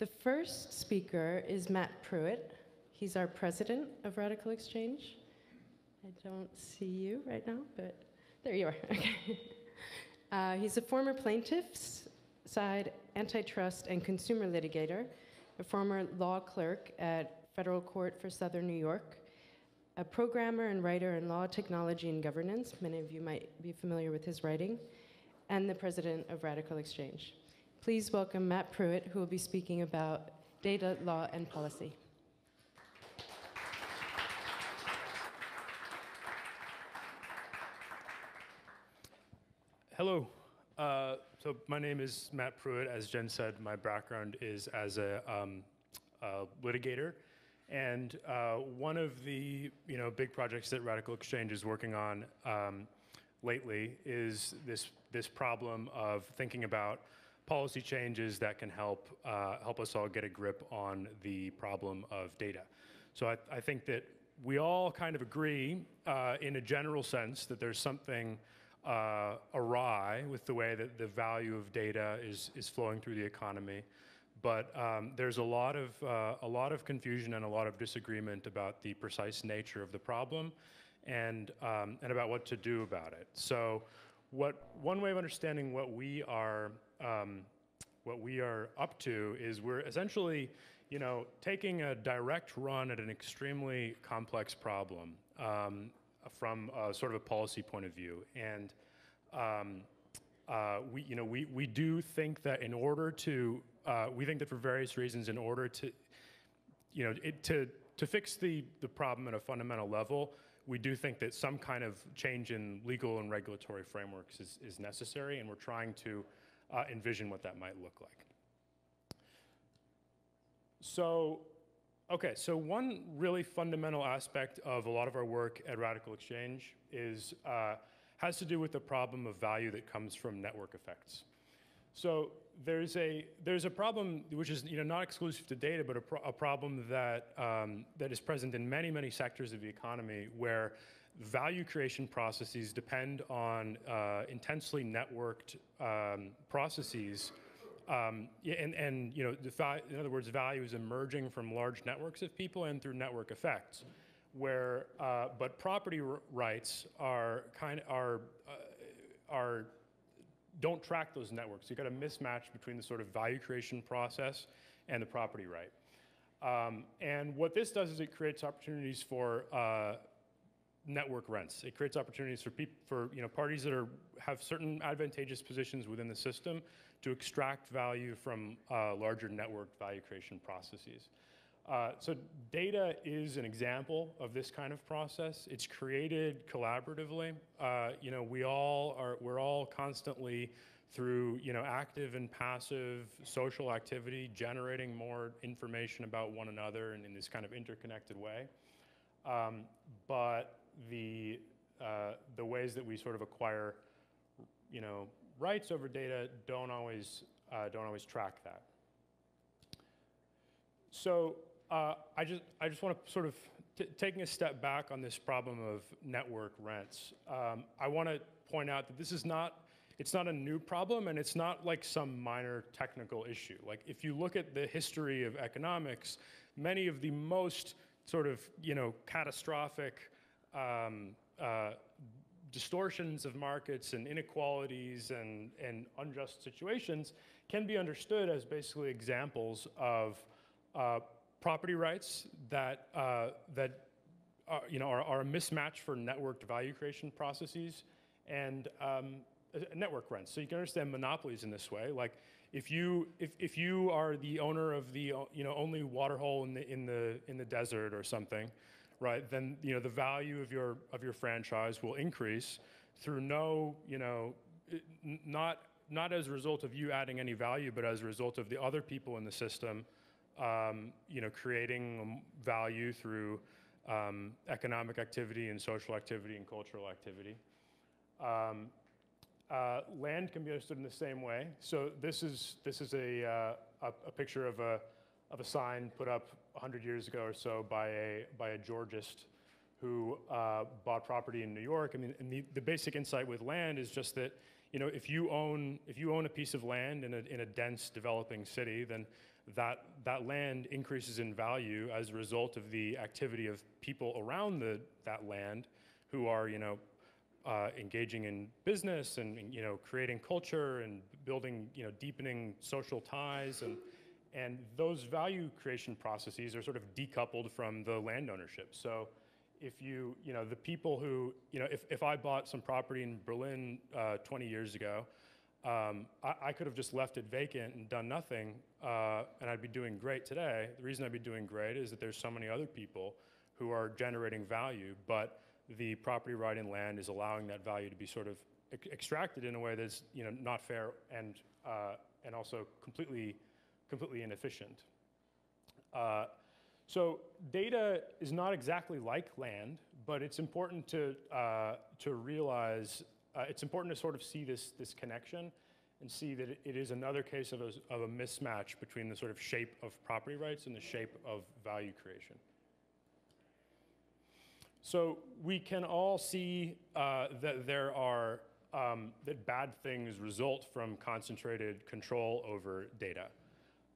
The first speaker is Matt Prewitt. He's our president of RadicalxChange. I don't see you right now, but there you are. Okay. Uh, he's a former plaintiff's side antitrust and consumer litigator, a former law clerk at Federal Court for Southern New York, a programmer and writer in law, technology, and governance. Many of you might be familiar with his writing, and the president of RadicalxChange. Please welcome Matt Prewitt, who will be speaking about data, law, and policy. Hello. Uh, so my name is Matt Prewitt. As Jen said, my background is as a, um, a litigator. And uh, one of the you know big projects that RadicalxChange is working on um, lately is this this problem of thinking about policy changes that can help uh, help us all get a grip on the problem of data. So I, I think that we all kind of agree uh, in a general sense that there's something uh, awry with the way that the value of data is, is flowing through the economy. But um, there's a lot of uh, a lot of confusion and a lot of disagreement about the precise nature of the problem, and um, and about what to do about it. So, what one way of understanding what we are um, what we are up to is we're essentially, you know, taking a direct run at an extremely complex problem um, from a, sort of a policy point of view, and um, uh, we, you know, we, we do think that in order to, uh, we think that for various reasons, in order to, you know, it, to, to fix the, the problem at a fundamental level, we do think that some kind of change in legal and regulatory frameworks is, is necessary, and we're trying to uh, envision what that might look like. So, okay, so one really fundamental aspect of a lot of our work at RadicalxChange is uh, has to do with the problem of value that comes from network effects. So there's a there's a problem which is you know not exclusive to data, but a, pro- a problem that um, that is present in many many sectors of the economy where value creation processes depend on uh, intensely networked um, processes. Um, and, and you know, in other words, value is emerging from large networks of people and through network effects where, uh, but property rights are kind of, are, uh, are, don't track those networks. You've got a mismatch between the sort of value creation process and the property right. Um, and what this does is it creates opportunities for uh, network rents. It creates opportunities for people, for you know, parties that are, have certain advantageous positions within the system to extract value from uh, larger network value creation processes. Uh, so data is an example of this kind of process. It's created collaboratively. Uh, you know, we all are, we're all constantly through, you know, active and passive social activity, generating more information about one another and in this kind of interconnected way. Um, but the, uh, the ways that we sort of acquire, you know, rights over data don't always, uh, don't always track that. So uh, I just I just want to sort of taking a step back on this problem of network rents. Um, I want to point out that this is not it's not a new problem and it's not like some minor technical issue. Like if you look at the history of economics, many of the most sort of you know catastrophic um, uh, distortions of markets and inequalities and, and unjust situations can be understood as basically examples of uh, property rights that, uh, that are, you know, are, are, a mismatch for networked value creation processes and um, network rents. So you can understand monopolies in this way. Like if you, if, if you are the owner of the you know, only water hole in the, in, the, in the desert or something, right, then you know, the value of your, of your franchise will increase through no, you know, not, not as a result of you adding any value, but as a result of the other people in the system um, you know, creating value through um, economic activity and social activity and cultural activity. Um, uh, land can be understood in the same way. So this is this is a, uh, a, a, picture of a of a sign put up 100 years ago or so by a by a Georgist who uh, bought property in New York. I mean, the, the basic insight with land is just that you know, if you own if you own a piece of land in a in a dense developing city, then that that land increases in value as a result of the activity of people around the that land who are you know uh, engaging in business and you know creating culture and building you know deepening social ties and and those value creation processes are sort of decoupled from the land ownership. So if you you know the people who you know if, if I bought some property in Berlin uh, 20 years ago, um, I, I, could have just left it vacant and done nothing, uh, and I'd be doing great today. The reason I'd be doing great is that there's so many other people who are generating value, but the property right in land is allowing that value to be sort of extracted in a way that's you know not fair and uh, and also completely completely inefficient. Uh, so data is not exactly like land, but it's important to uh, to realize uh, it's important to sort of see this this connection and see that it, is another case of a, of a mismatch between the sort of shape of property rights and the shape of value creation. So we can all see uh, that there are um, that bad things result from concentrated control over data.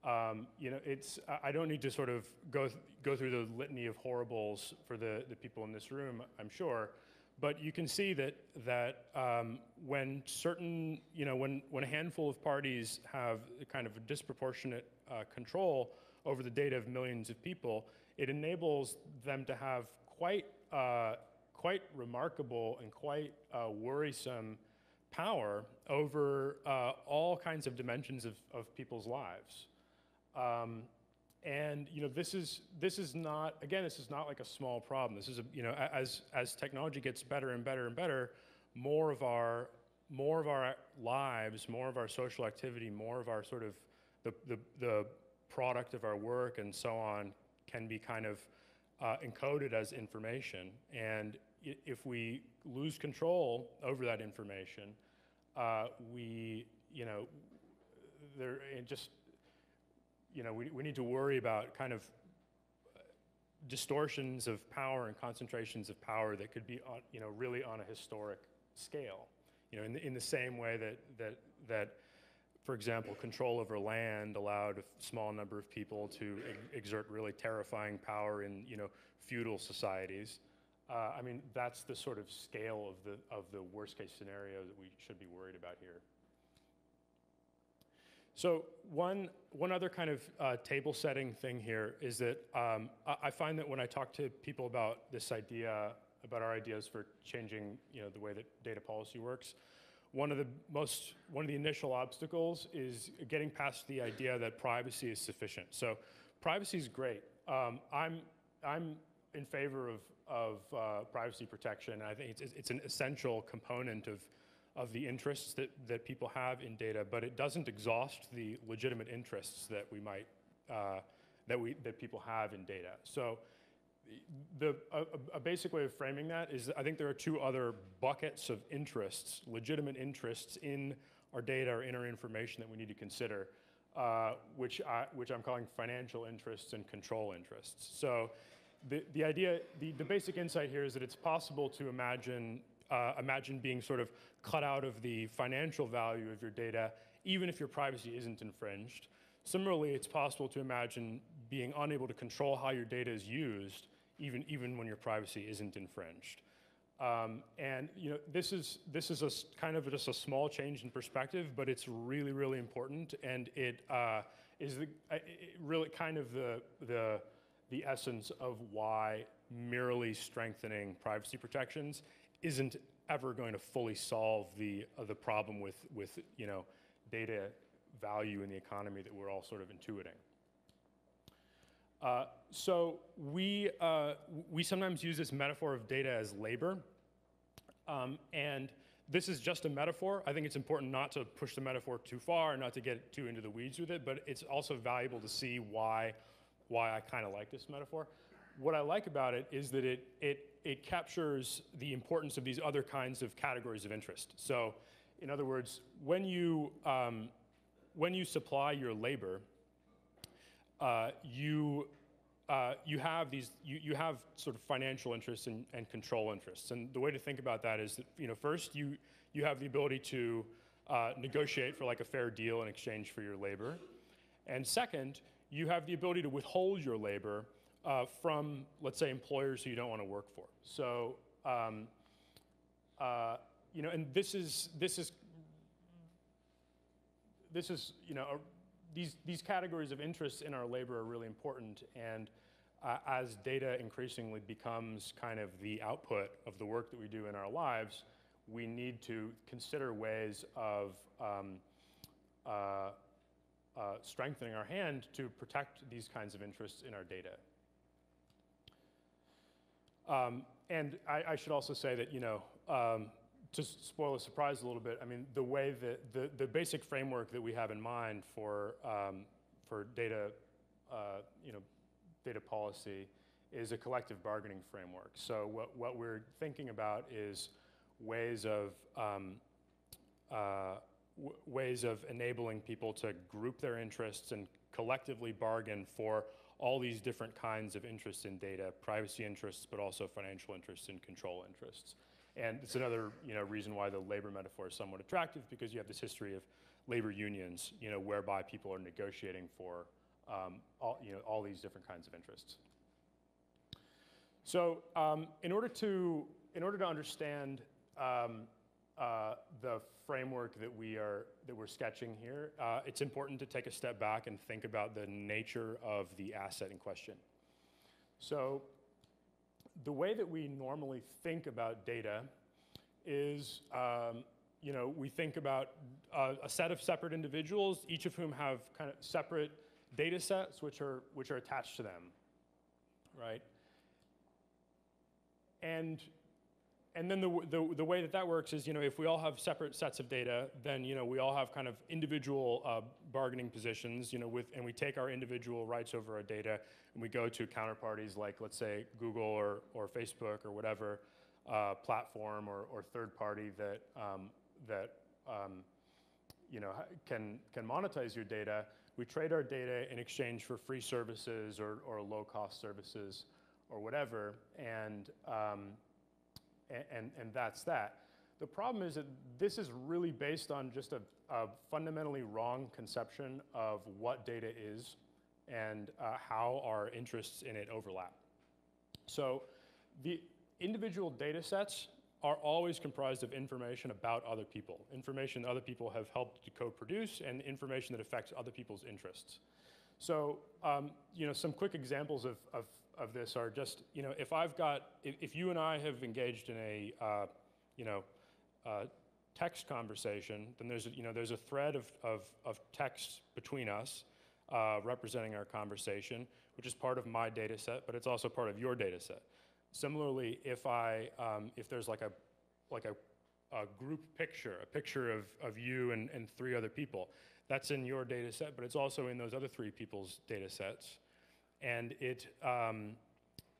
Um, you know, it's I don't need to sort of go th- go through the litany of horribles for the, the people in this room, I'm sure, but you can see that that um, when certain you know when when a handful of parties have kind of a disproportionate uh, control over the data of millions of people, it enables them to have quite uh, quite remarkable and quite uh, worrisome power over uh, all kinds of dimensions of, of people's lives. Um, and you know this is this is not again this is not like a small problem. This is a you know as as technology gets better and better and better, more of our more of our lives, more of our social activity, more of our sort of the the, the product of our work and so on can be kind of uh, encoded as information. And if we lose control over that information, uh, we, you know, there just, you know, we, we need to worry about kind of uh, distortions of power and concentrations of power that could be, on, you know, really on a historic scale. You know, in the, in the same way that that that for example, control over land allowed a small number of people to ex- exert really terrifying power in, you know, feudal societies. Uh, I mean, that's the sort of scale of the, of the worst case scenario that we should be worried about here. So one, one other kind of uh, table setting thing here is that um, I, I find that when I talk to people about this idea, about our ideas for changing you know, the way that data policy works, one of the most one of the initial obstacles is getting past the idea that privacy is sufficient. So privacy is great. Um, I'm I'm in favor of of uh, privacy protection. I think it's it's an essential component of of the interests that, that people have in data, but it doesn't exhaust the legitimate interests that we might uh, that we that people have in data. So the, a, a, basic way of framing that is I think there are two other buckets of interests, legitimate interests in our data or in our information that we need to consider, uh, which, I, which I'm calling financial interests and control interests. So the, the idea, the, the basic insight here is that it's possible to imagine, uh, imagine being sort of cut out of the financial value of your data, even if your privacy isn't infringed. Similarly, it's possible to imagine being unable to control how your data is used even, even when your privacy isn't infringed. Um, and you know, this is this is a kind of just a small change in perspective, but it's really really important, and it uh, is the, it really kind of the the the essence of why merely strengthening privacy protections isn't ever going to fully solve the uh, the problem with with you know data value in the economy that we're all sort of intuiting. Uh, so we, uh, we sometimes use this metaphor of data as labor. Um, and this is just a metaphor. I think it's important not to push the metaphor too far, not to get too into the weeds with it, but it's also valuable to see why, why I kind of like this metaphor. What I like about it is that it, it, it captures the importance of these other kinds of categories of interest. So, in other words, when you, um, when you supply your labor, uh, you uh, you have these you, you have sort of financial interests and, and control interests and the way to think about that is that you know first you you have the ability to uh, negotiate for like a fair deal in exchange for your labor. And second, you have the ability to withhold your labor uh, from, let's say, employers who you don't want to work for. So, um, uh, you know, and this is this is this is you know a, these these categories of interest in our labor are really important. And uh, as data increasingly becomes kind of the output of the work that we do in our lives, we need to consider ways of um, uh, uh, strengthening our hand to protect these kinds of interests in our data. Um, and I, I, should also say that, you know, um, to spoil a surprise a little bit, I mean, the way that the, the basic framework that we have in mind for, um, for data, uh, you know, data policy is a collective bargaining framework. So what, what we're thinking about is ways of um, uh, ways of enabling people to group their interests and collectively bargain for all these different kinds of interests in data, privacy interests, but also financial interests and control interests. And it's another you know, reason why the labor metaphor is somewhat attractive because you have this history of labor unions, you know, whereby people are negotiating for um, all, you know, all these different kinds of interests. So um, in, order to, in order to understand um, uh, the framework that we are that we're sketching here, uh, it's important to take a step back and think about the nature of the asset in question. So, the way that we normally think about data is, um, you know, we think about uh, a set of separate individuals, each of whom have kind of separate data sets which are which are attached to them, right? And and then the, the, the, way that that works is, you know, if we all have separate sets of data, then, you know, we all have kind of individual uh, bargaining positions, you know, with, and we take our individual rights over our data and we go to counterparties like, let's say, Google or, or Facebook or whatever uh, platform or, or third party that, um, that um, you know, can, can monetize your data. We trade our data in exchange for free services or, or low-cost services or whatever. And, um, and, and, that's that. The problem is that this is really based on just a, a fundamentally wrong conception of what data is and uh, how our interests in it overlap. So the individual data sets are always comprised of information about other people, information other people have helped to co-produce, and information that affects other people's interests. So, um, you know, some quick examples of, of of this are just, you know, if I've got, if, if you and I have engaged in a, uh, you know, uh, text conversation, then there's a, you know, there's a thread of, of, of text between us uh, representing our conversation, which is part of my data set, but it's also part of your data set. Similarly, if I, um, if there's like a, like a, a, group picture, a picture of, of you and, and three other people, that's in your data set, but it's also in those other three people's data sets and it, um,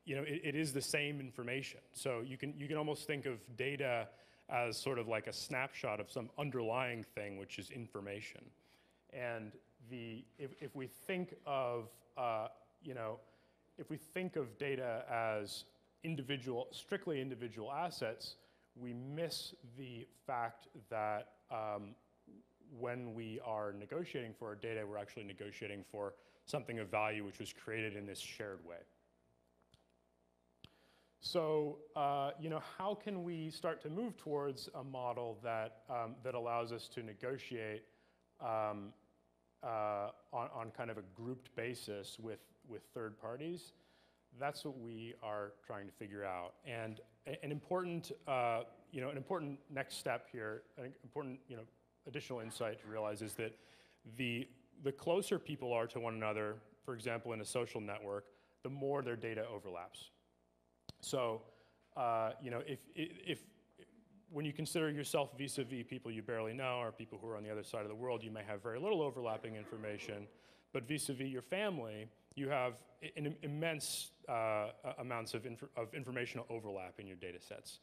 you know, it, it is the same information. So you can, you can almost think of data as sort of like a snapshot of some underlying thing, which is information. And the, if, if we think of, uh, you know, if we think of data as individual, strictly individual assets, we miss the fact that um, when we are negotiating for our data, we're actually negotiating for something of value which was created in this shared way. So, uh, you know, how can we start to move towards a model that, um, that allows us to negotiate um, uh, on, on kind of a grouped basis with, with third parties? That's what we are trying to figure out. And an important, uh, you know, an important next step here, an important, you know, additional insight to realize is that the the closer people are to one another, for example, in a social network, the more their data overlaps. So, uh, you know, if, if, when you consider yourself vis-a-vis people you barely know or people who are on the other side of the world, you may have very little overlapping information, but vis-a-vis your family, you have immense uh, amounts of, inf of informational overlap in your data sets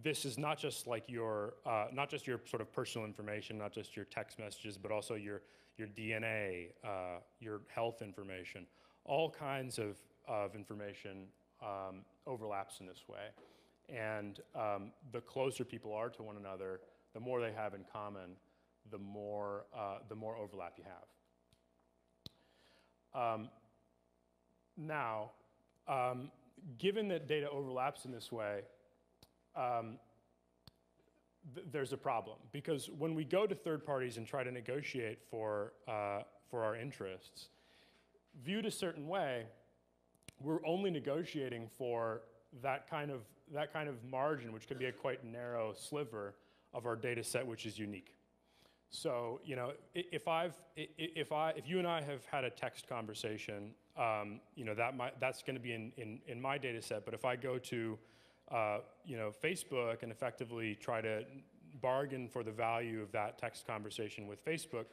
this is not just like your, uh, not just your sort of personal information, not just your text messages, but also your, your DNA, uh, your health information. All kinds of, of information um, overlaps in this way. And um, the closer people are to one another, the more they have in common, the more, uh, the more overlap you have. Um, now, um, given that data overlaps in this way, um, th- there's a problem because when we go to third parties and try to negotiate for, uh, for our interests, viewed a certain way, we're only negotiating for that kind of that kind of margin, which could be a quite narrow sliver of our data set, which is unique. So, you know, if I've, if I, if you and I have had a text conversation, um, you know, that might, that's going to be in, in, in my data set. But if I go to, uh, you know, Facebook and effectively try to bargain for the value of that text conversation with Facebook,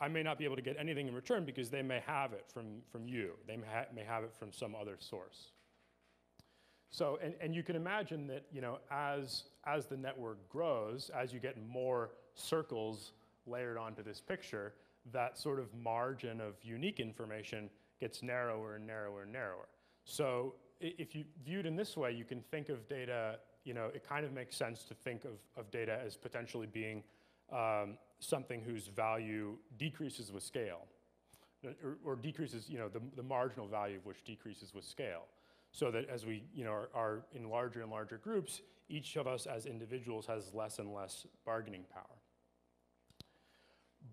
I may not be able to get anything in return because they may have it from, from you. They may, ha- may have it from some other source. So, and, and you can imagine that, you know, as, as the network grows, as you get more circles layered onto this picture, that sort of margin of unique information gets narrower and narrower and narrower. So if you viewed in this way, you can think of data, you know, it kind of makes sense to think of, of data as potentially being um, something whose value decreases with scale, or, or decreases, you know, the, the marginal value of which decreases with scale. So that as we you know are, are, in larger and larger groups each of us as individuals has less and less bargaining power.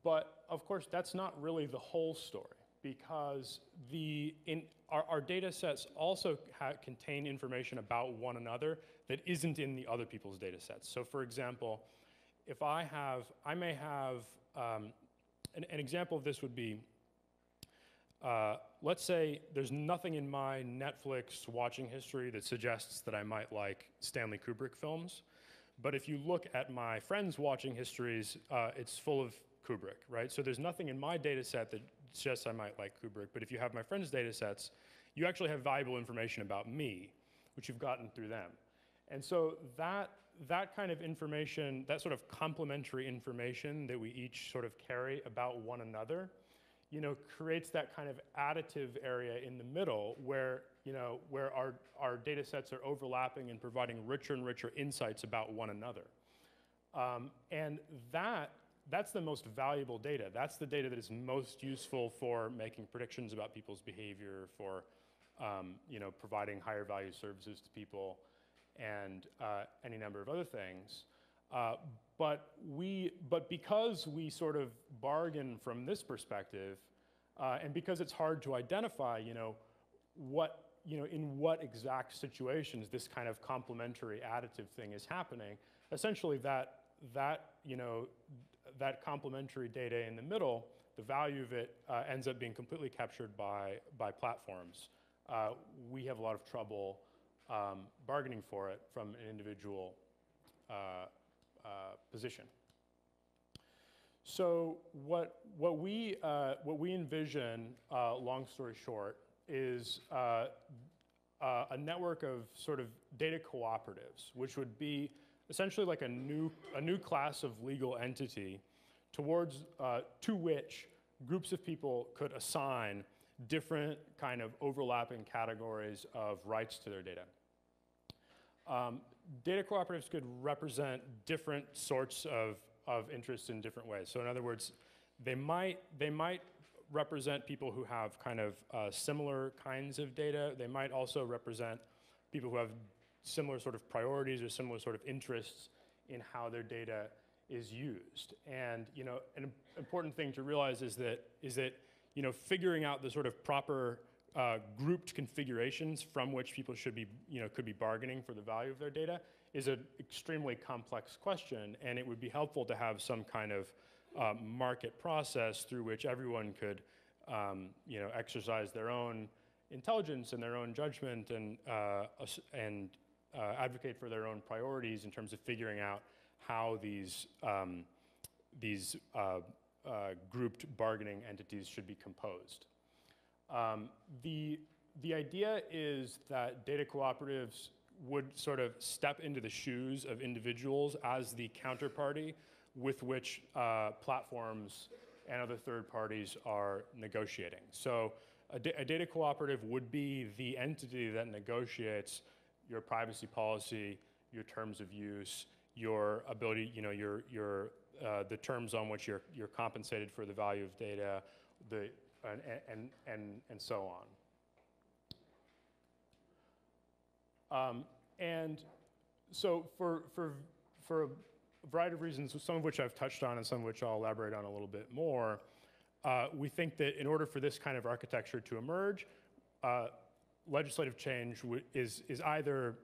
But of course that's not really the whole story because the in our, our data sets also ha- contain information about one another that isn't in the other people's data sets so for example if i have i may have um, an, an example of this would be uh, let's say there's nothing in my Netflix watching history that suggests that I might like Stanley Kubrick films. But if you look at my friends' watching histories, uh, it's full of Kubrick, right? So there's nothing in my data set that suggests I might like Kubrick. But if you have my friends' data sets, you actually have valuable information about me, which you've gotten through them. And so that, that kind of information, that sort of complementary information that we each sort of carry about one another, you know, creates that kind of additive area in the middle where, you know, where our, our data sets are overlapping and providing richer and richer insights about one another. Um, and that, that's the most valuable data. That's the data that is most useful for making predictions about people's behavior, for, um, you know, providing higher value services to people, and uh, any number of other things. Uh, but we, but because we sort of bargain from this perspective, uh, and because it's hard to identify, you know, what, you know, in what exact situations this kind of complementary additive thing is happening, essentially that, that, you know, that complementary data in the middle, the value of it uh, ends up being completely captured by, by platforms. Uh, we have a lot of trouble um, bargaining for it from an individual uh, uh, position. So what, what, we, uh, what we envision, long story short, is a network of sort of data cooperatives, which would be essentially like a new, a new class of legal entity towards, uh, to which groups of people could assign different kind of overlapping categories of rights to their data. Um, data cooperatives could represent different sorts of, of interests in different ways. So in other words, they might, they might represent people who have kind of uh, similar kinds of data. They might also represent people who have similar sort of priorities or similar sort of interests in how their data is used. And you know, an important thing to realize is that is that you know figuring out the sort of proper uh, grouped configurations from which people should be you know could be bargaining for the value of their data is an extremely complex question, and it would be helpful to have some kind of uh, market process through which everyone could um, you know exercise their own intelligence and their own judgment and uh, and uh, advocate for their own priorities in terms of figuring out how these um, these uh, uh, grouped bargaining entities should be composed. Um, the the idea is that data cooperatives would sort of step into the shoes of individuals as the counterparty with which uh, platforms and other third parties are negotiating. So a, a data cooperative would be the entity that negotiates your privacy policy, your terms of use, your ability, you know, your, your uh, the terms on which you're, you're compensated for the value of data, the, and, and, and, and so on. Um, and so for, for, for a variety of reasons, some of which I've touched on and some of which I'll elaborate on a little bit more, uh, we think that in order for this kind of architecture to emerge, uh, legislative change is, is either,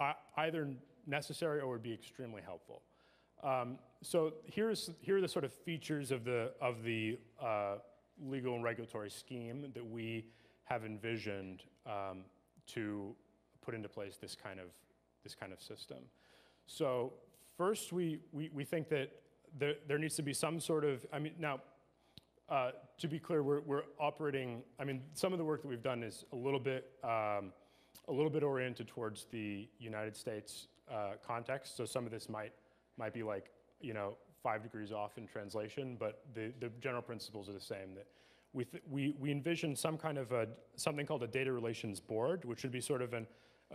uh, either necessary or would be extremely helpful. Um, so here's, here are the sort of features of the, of the uh, legal and regulatory scheme that we have envisioned um, to put into place this kind of, this kind of system. So first, we, we, we think that there, there needs to be some sort of, I mean, now, uh, to be clear, we're, we're operating, I mean, some of the work that we've done is a little bit, um, a little bit oriented towards the United States uh, context. So some of this might, might be like, you know, five degrees off in translation, but the, the general principles are the same. That we, we, we envision some kind of a, something called a data relations board, which would be sort of an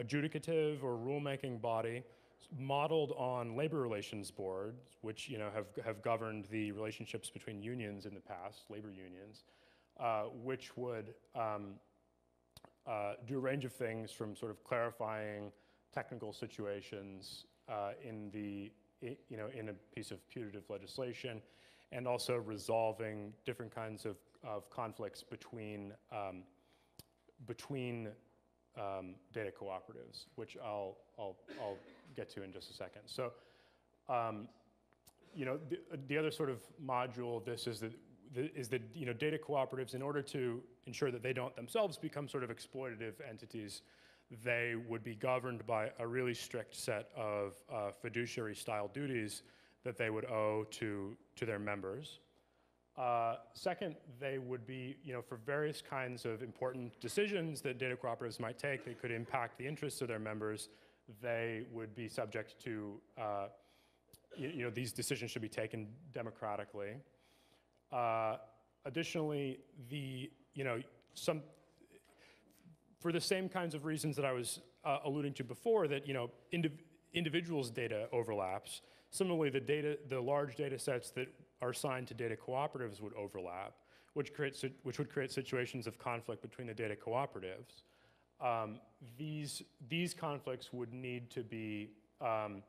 adjudicative or rulemaking body modeled on labor relations boards, which you know have, have governed the relationships between unions in the past, labor unions, uh, which would um, uh, do a range of things from sort of clarifying technical situations uh, in the you know in a piece of putative legislation, and also resolving different kinds of, of conflicts between um, between um, data cooperatives, which I'll, I'll, I'll get to in just a second. So, um, you know, the, the other sort of module of this is that the, is that you know data cooperatives, in order to ensure that they don't themselves become sort of exploitative entities, they would be governed by a really strict set of uh, fiduciary style duties that they would owe to to their members. Uh, second, they would be, you know, for various kinds of important decisions that data cooperatives might take, that could impact the interests of their members. They would be subject to, uh, you, you know, these decisions should be taken democratically. Uh, additionally, the, you know, some, for the same kinds of reasons that I was uh, alluding to before, that, you know, indiv- individuals' data overlaps. Similarly, the data, the large data sets that are assigned to data cooperatives would overlap, which, creates, which would create situations of conflict between the data cooperatives. Um, these, these conflicts would need to be um,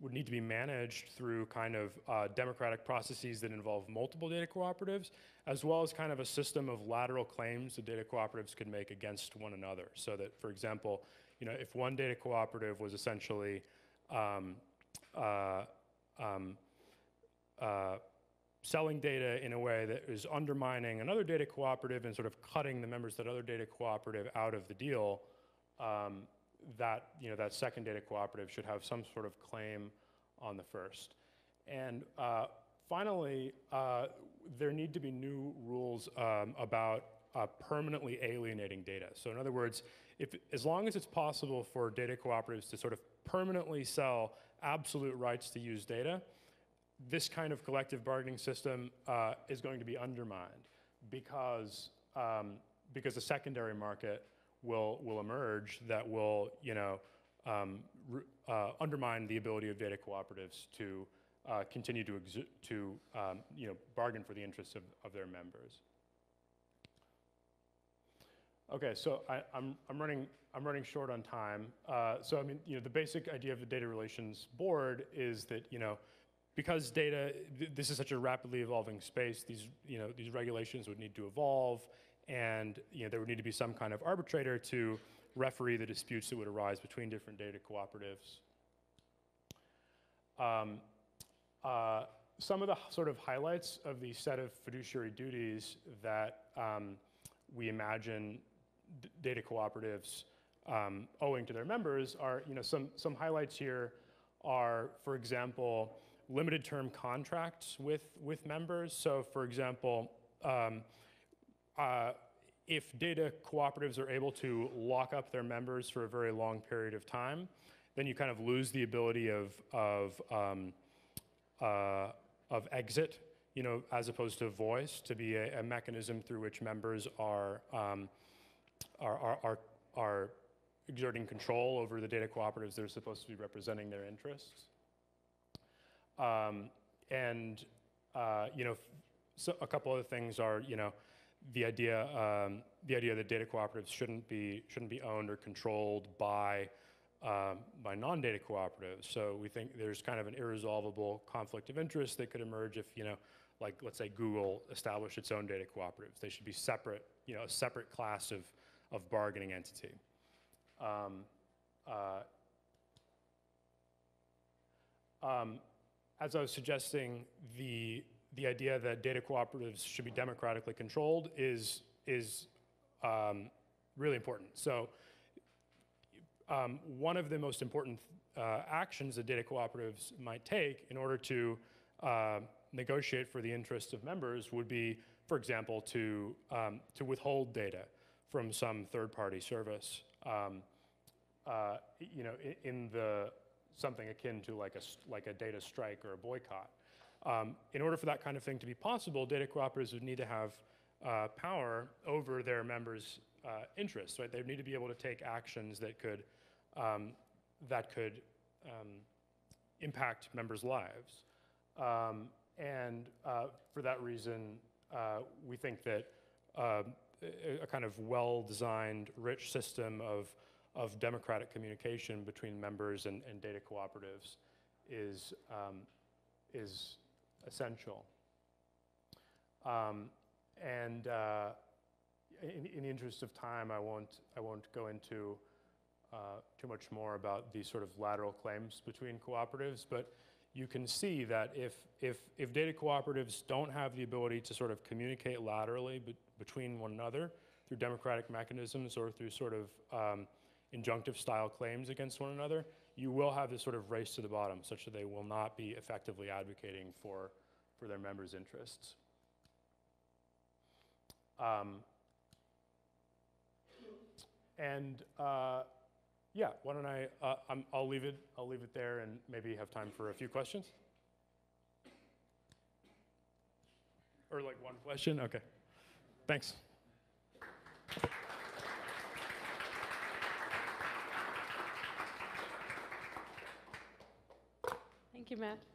would need to be managed through kind of uh, democratic processes that involve multiple data cooperatives, as well as kind of a system of lateral claims that data cooperatives could make against one another. So that, for example, you know, if one data cooperative was essentially um, uh, um, uh, selling data in a way that is undermining another data cooperative and sort of cutting the members of that other data cooperative out of the deal, um, that you know that second data cooperative should have some sort of claim on the first. And uh, finally, uh, there need to be new rules um, about uh, permanently alienating data. So in other words, if as long as it's possible for data cooperatives to sort of permanently sell absolute rights to use data, this kind of collective bargaining system uh, is going to be undermined because um, because a secondary market will will emerge that will you know um, uh, undermine the ability of data cooperatives to uh, continue to to um, you know bargain for the interests of, of their members. Okay, so I, I'm, I'm running I'm running short on time. Uh, so I mean, you know, the basic idea of the data relations board is that you know, because data th- this is such a rapidly evolving space, these you know these regulations would need to evolve, and you know there would need to be some kind of arbitrator to referee the disputes that would arise between different data cooperatives. Um, uh, some of the sort of highlights of the set of fiduciary duties that um, we imagine data cooperatives um, owing to their members are, you know, some, some highlights here are, for example, limited term contracts with, with members. So, for example, um, uh, if data cooperatives are able to lock up their members for a very long period of time, then you kind of lose the ability of, of, um, uh, of exit, you know, as opposed to voice, to be a, a mechanism through which members are, um, are, are, are, are exerting control over the data cooperatives that are supposed to be representing their interests. Um, and uh, you know, so a couple other things are you know, the idea um, the idea that data cooperatives shouldn't be shouldn't be owned or controlled by um, by non-data cooperatives. So we think there's kind of an irresolvable conflict of interest that could emerge if you know, like let's say Google established its own data cooperatives. They should be separate, you know, a separate class of of bargaining entity. Um, uh, um, as I was suggesting, the the idea that data cooperatives should be democratically controlled is is um, really important. So, um, one of the most important uh, actions that data cooperatives might take in order to uh, negotiate for the interests of members would be, for example, to um, to withhold data from some third-party service. Um, uh, you know, in, in the something akin to like a like a data strike or a boycott. Um, in order for that kind of thing to be possible, data cooperatives would need to have uh, power over their members' uh, interests. Right? They would need to be able to take actions that could um, that could um, impact members' lives. Um, and uh, for that reason, uh, we think that a, a kind of well-designed, rich system of of democratic communication between members and, and data cooperatives is, um, is essential. Um, and uh, in, in the interest of time, I won't, I won't go into uh, too much more about these sort of lateral claims between cooperatives, but you can see that if, if, if data cooperatives don't have the ability to sort of communicate laterally be- between one another through democratic mechanisms or through sort of um, injunctive style claims against one another, you will have this sort of race to the bottom such that they will not be effectively advocating for, for their members' interests. Um, and uh, yeah, why don't I, uh, I'm, I'll leave it, I'll leave it there and maybe have time for a few questions? Or like one question? Okay. Thanks. Thank you, Matt.